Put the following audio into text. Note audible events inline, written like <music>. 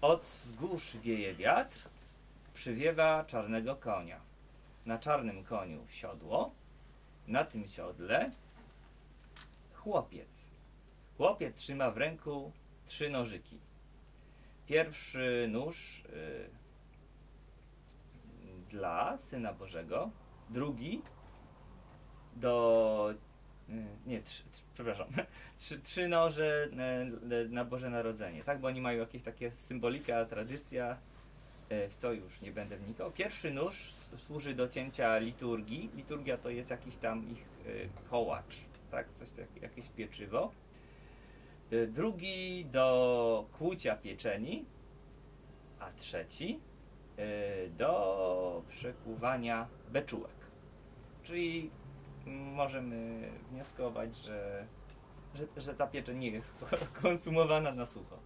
Od wzgórz wieje wiatr, przywiewa czarnego konia. Na czarnym koniu siodło, na tym siodle chłopiec. Chłopiec trzyma w ręku trzy nożyki. Pierwszy nóż y, dla Syna Bożego, drugi do. Trzy, przepraszam. <laughs> Trzy, trzy noże na Boże Narodzenie, tak? Bo oni mają jakieś takie symbolika, tradycja. Y, W to już nie będę wnikał. Pierwszy nóż służy do cięcia liturgii. Liturgia to jest jakiś tam ich y, kołacz, tak? Coś tak, jakieś pieczywo. Y, Drugi do kłucia pieczeni, a trzeci do przekuwania beczułek. Czyli możemy wnioskować, że, że, że ta pieczeń nie jest <laughs> konsumowana na sucho.